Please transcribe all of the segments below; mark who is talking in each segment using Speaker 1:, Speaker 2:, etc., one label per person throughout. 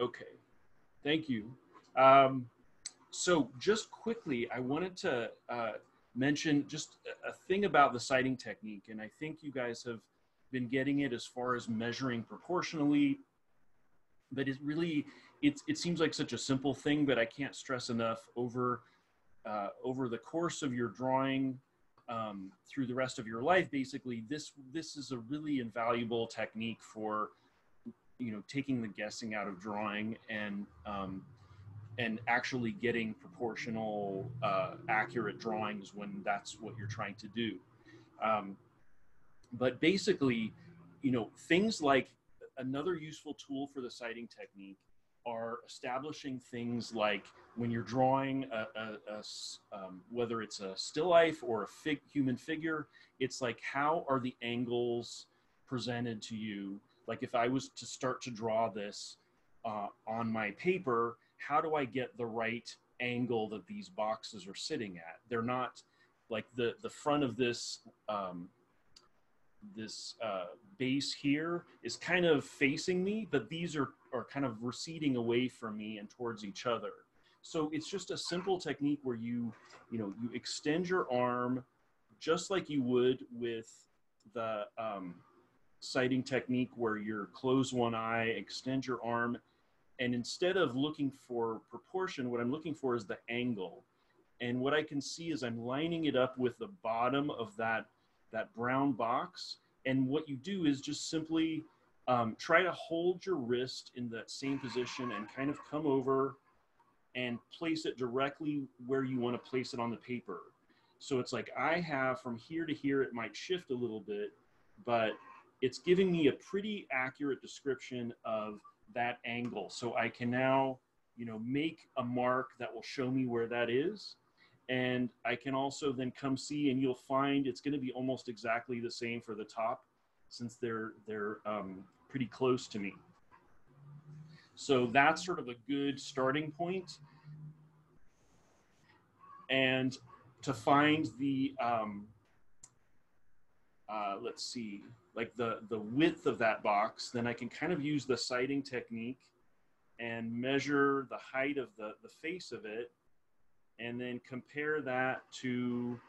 Speaker 1: Okay, thank you. Um, so just quickly, I wanted to uh, mention just a thing about the sighting technique, and I think you guys have been getting it as far as measuring proportionally, but it really, it, it seems like such a simple thing, but I can't stress enough over, uh, over the course of your drawing um, through the rest of your life, basically, this, this is a really invaluable technique for, you know, taking the guessing out of drawing and, um, and actually getting proportional, uh, accurate drawings when that's what you're trying to do. Um, but basically, you know, things like another useful tool for the sighting technique are establishing things like when you're drawing a, a, a um, whether it's a still life or a fig, human figure, it's like how are the angles presented to you? Like if I was to start to draw this uh, on my paper, how do I get the right angle that these boxes are sitting at? They're not like the the front of this um, this uh, base here is kind of facing me, but these are, are kind of receding away from me and towards each other. So it's just a simple technique where you, you know, you extend your arm just like you would with the um, sighting technique where you close one eye, extend your arm, and instead of looking for proportion, what I'm looking for is the angle. And what I can see is I'm lining it up with the bottom of that that brown box. And what you do is just simply um, try to hold your wrist in that same position and kind of come over and place it directly where you want to place it on the paper. So it's like I have from here to here, it might shift a little bit, but it's giving me a pretty accurate description of that angle. So I can now, you know, make a mark that will show me where that is and I can also then come see and you'll find it's going to be almost exactly the same for the top since they're they're um, pretty close to me. So that's sort of a good starting point. And to find the, um, uh, let's see, like the, the width of that box, then I can kind of use the sighting technique and measure the height of the, the face of it and then compare that to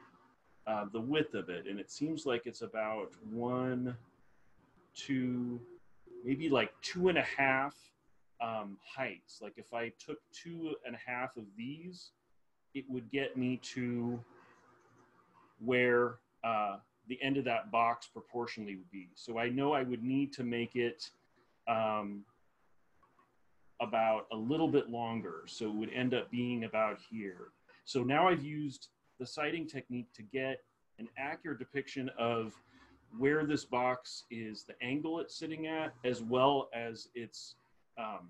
Speaker 1: uh, the width of it. And it seems like it's about one, two, maybe like two and a half um, heights. Like if I took two and a half of these, it would get me to where uh, the end of that box proportionally would be. So I know I would need to make it um, about a little bit longer. So it would end up being about here. So now I've used the sighting technique to get an accurate depiction of where this box is, the angle it's sitting at, as well as its um,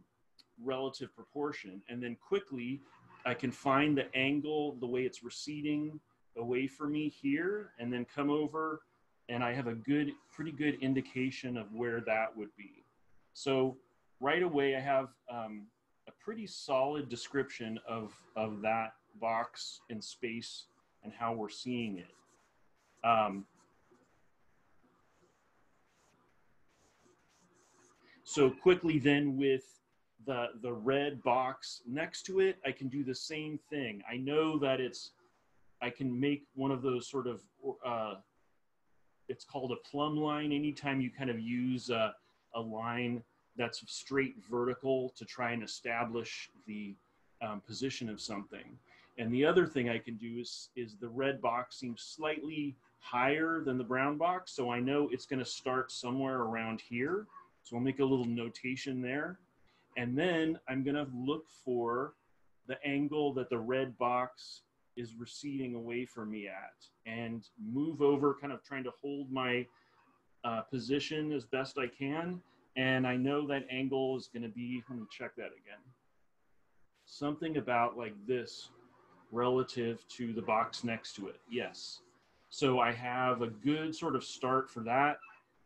Speaker 1: relative proportion. And then quickly, I can find the angle, the way it's receding away from me here, and then come over, and I have a good, pretty good indication of where that would be. So right away, I have um, a pretty solid description of, of that box in space and how we're seeing it. Um, so quickly then with the, the red box next to it, I can do the same thing. I know that it's, I can make one of those sort of, uh, it's called a plumb line. Anytime you kind of use a, a line that's straight vertical to try and establish the um, position of something. And the other thing I can do is, is the red box seems slightly higher than the brown box. So I know it's gonna start somewhere around here. So I'll make a little notation there. And then I'm gonna look for the angle that the red box is receding away from me at and move over, kind of trying to hold my uh, position as best I can. And I know that angle is gonna be, let me check that again. Something about like this relative to the box next to it. Yes. So I have a good sort of start for that.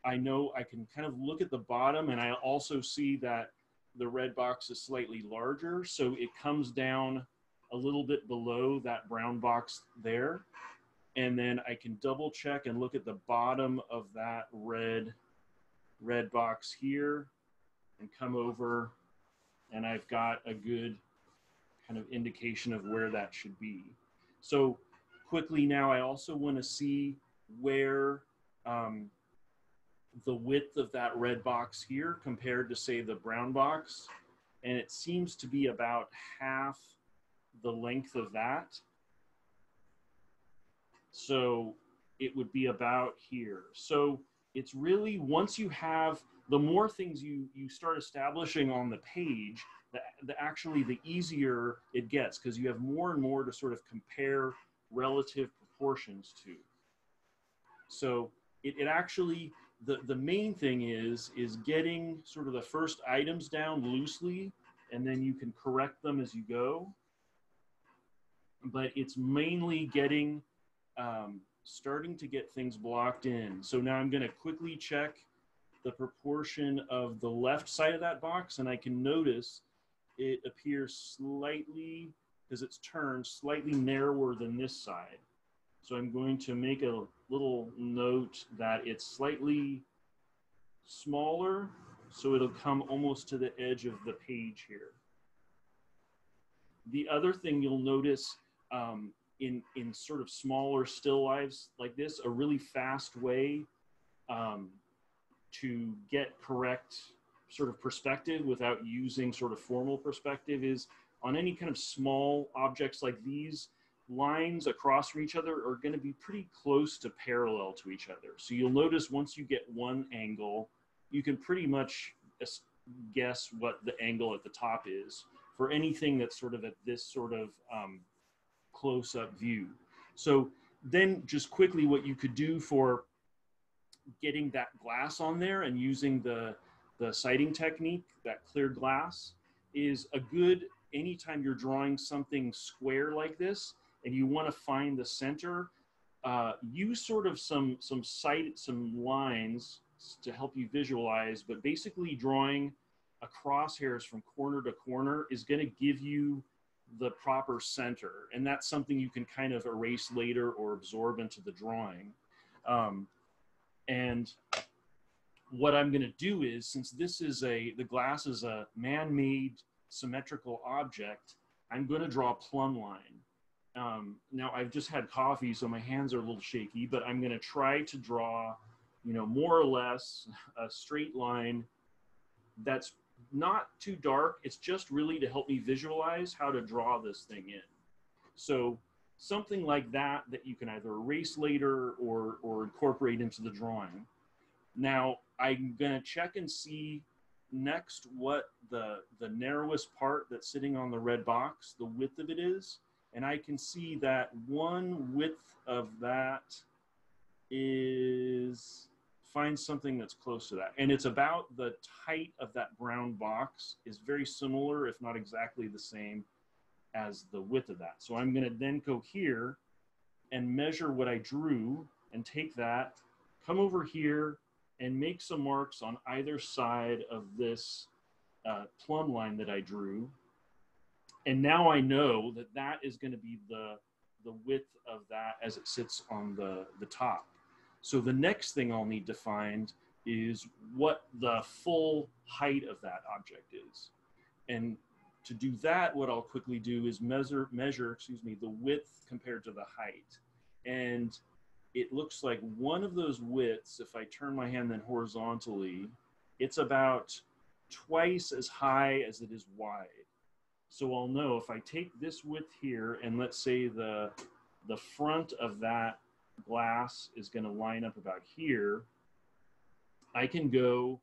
Speaker 1: I know I can kind of look at the bottom and I also see that the red box is slightly larger. So it comes down a little bit below that brown box there. And then I can double check and look at the bottom of that red, red box here and come over and I've got a good kind of indication of where that should be. So quickly now, I also want to see where um, the width of that red box here compared to say the brown box. And it seems to be about half the length of that. So it would be about here. So it's really once you have the more things you you start establishing on the page, the, the actually the easier it gets because you have more and more to sort of compare relative proportions to. So it, it actually the the main thing is is getting sort of the first items down loosely and then you can correct them as you go but it's mainly getting um, starting to get things blocked in. So now I'm going to quickly check the proportion of the left side of that box and I can notice it appears slightly, because it's turned, slightly narrower than this side. So I'm going to make a little note that it's slightly smaller so it'll come almost to the edge of the page here. The other thing you'll notice um, in in sort of smaller still lives like this, a really fast way um, to get correct sort of perspective without using sort of formal perspective is on any kind of small objects like these lines across from each other are going to be pretty close to parallel to each other. So you'll notice once you get one angle, you can pretty much guess what the angle at the top is for anything that's sort of at this sort of um, close-up view. So then just quickly what you could do for getting that glass on there and using the, the sighting technique, that clear glass, is a good, anytime you're drawing something square like this and you want to find the center, uh, use sort of some, some sight, some lines to help you visualize, but basically drawing a crosshairs from corner to corner is going to give you the proper center. And that's something you can kind of erase later or absorb into the drawing. Um, and what I'm going to do is, since this is a, the glass is a man-made symmetrical object, I'm going to draw a plumb line. Um, now I've just had coffee, so my hands are a little shaky, but I'm going to try to draw, you know, more or less a straight line that's not too dark. It's just really to help me visualize how to draw this thing in. So something like that that you can either erase later or, or incorporate into the drawing. Now I'm gonna check and see next what the, the narrowest part that's sitting on the red box, the width of it is. And I can see that one width of that is find something that's close to that. And it's about the height of that brown box is very similar, if not exactly the same as the width of that. So I'm gonna then go here and measure what I drew and take that, come over here and make some marks on either side of this uh, plumb line that I drew. And now I know that that is gonna be the, the width of that as it sits on the, the top. So the next thing I'll need to find is what the full height of that object is. And to do that, what I'll quickly do is measure, measure, excuse me, the width compared to the height. And it looks like one of those widths, if I turn my hand then horizontally, it's about twice as high as it is wide. So I'll know if I take this width here and let's say the, the front of that glass is going to line up about here, I can go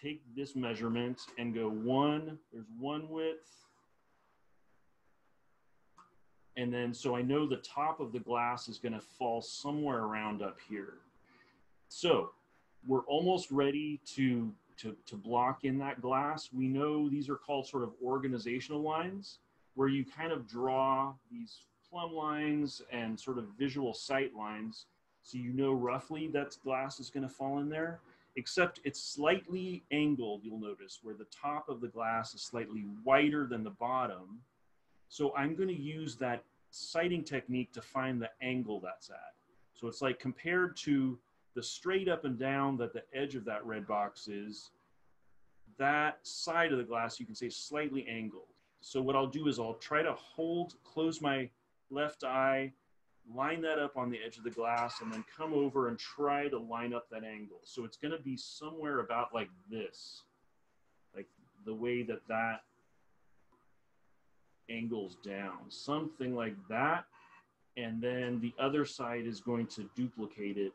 Speaker 1: take this measurement and go one, there's one width. And then, so I know the top of the glass is going to fall somewhere around up here. So we're almost ready to, to, to block in that glass. We know these are called sort of organizational lines where you kind of draw these plumb lines and sort of visual sight lines so you know roughly that glass is going to fall in there except it's slightly angled you'll notice where the top of the glass is slightly wider than the bottom so i'm going to use that sighting technique to find the angle that's at so it's like compared to the straight up and down that the edge of that red box is that side of the glass, you can say slightly angled. So what I'll do is I'll try to hold, close my left eye, line that up on the edge of the glass, and then come over and try to line up that angle. So it's gonna be somewhere about like this, like the way that that angles down, something like that. And then the other side is going to duplicate it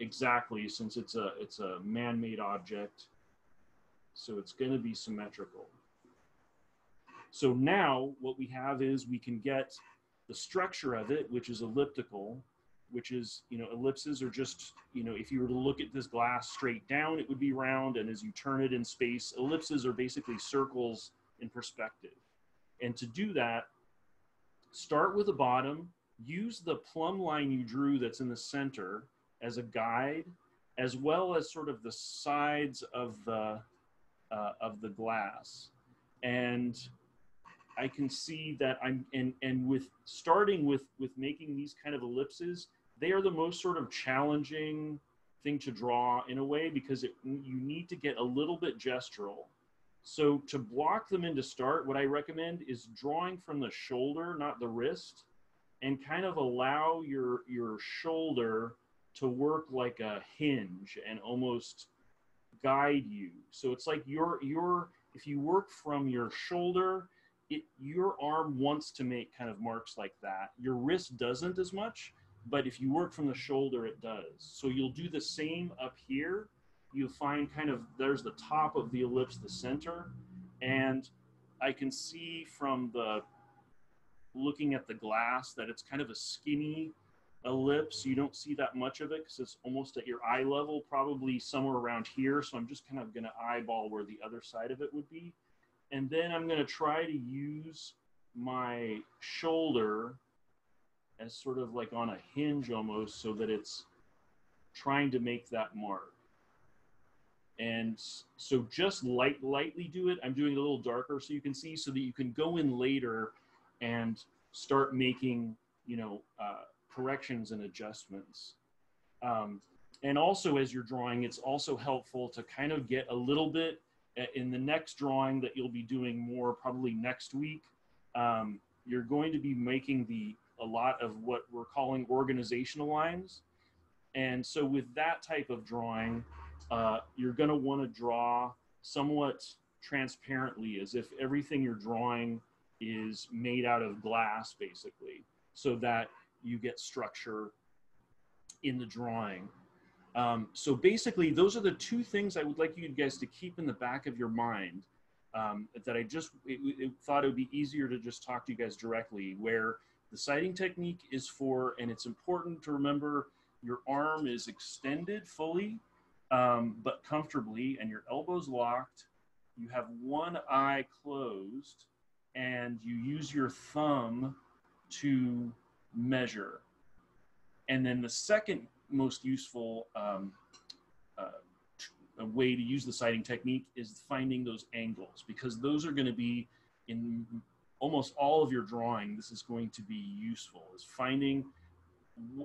Speaker 1: exactly since it's a, it's a man-made object. So it's gonna be symmetrical. So now what we have is we can get the structure of it, which is elliptical, which is, you know, ellipses are just, you know, if you were to look at this glass straight down, it would be round. And as you turn it in space, ellipses are basically circles in perspective. And to do that, start with the bottom, use the plumb line you drew that's in the center as a guide, as well as sort of the sides of the, uh, of the glass. And I can see that I'm and and with starting with with making these kind of ellipses, they are the most sort of challenging thing to draw in a way because it, you need to get a little bit gestural. So to block them in to start, what I recommend is drawing from the shoulder, not the wrist, and kind of allow your your shoulder to work like a hinge and almost guide you. So it's like your your if you work from your shoulder it, your arm wants to make kind of marks like that. Your wrist doesn't as much, but if you work from the shoulder, it does. So you'll do the same up here. You'll find kind of, there's the top of the ellipse, the center. And I can see from the, looking at the glass that it's kind of a skinny ellipse. You don't see that much of it because it's almost at your eye level, probably somewhere around here. So I'm just kind of gonna eyeball where the other side of it would be. And then I'm going to try to use my shoulder as sort of like on a hinge almost so that it's trying to make that mark. And so just light, lightly do it. I'm doing it a little darker so you can see so that you can go in later and start making, you know, uh, corrections and adjustments. Um, and also as you're drawing, it's also helpful to kind of get a little bit in the next drawing that you'll be doing more probably next week, um, you're going to be making the a lot of what we're calling organizational lines. And so with that type of drawing, uh, you're going to want to draw somewhat transparently as if everything you're drawing is made out of glass basically so that you get structure in the drawing um, so basically, those are the two things I would like you guys to keep in the back of your mind. Um, that I just it, it thought it would be easier to just talk to you guys directly. Where the sighting technique is for, and it's important to remember your arm is extended fully, um, but comfortably, and your elbows locked. You have one eye closed, and you use your thumb to measure. And then the second most useful um, uh, way to use the sighting technique is finding those angles because those are going to be in almost all of your drawing. This is going to be useful is finding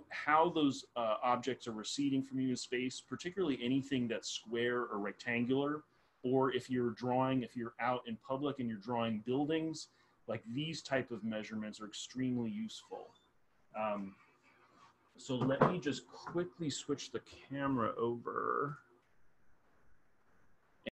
Speaker 1: how those uh, objects are receding from you in space, particularly anything that's square or rectangular, or if you're drawing, if you're out in public and you're drawing buildings, like these type of measurements are extremely useful. Um, so let me just quickly switch the camera over.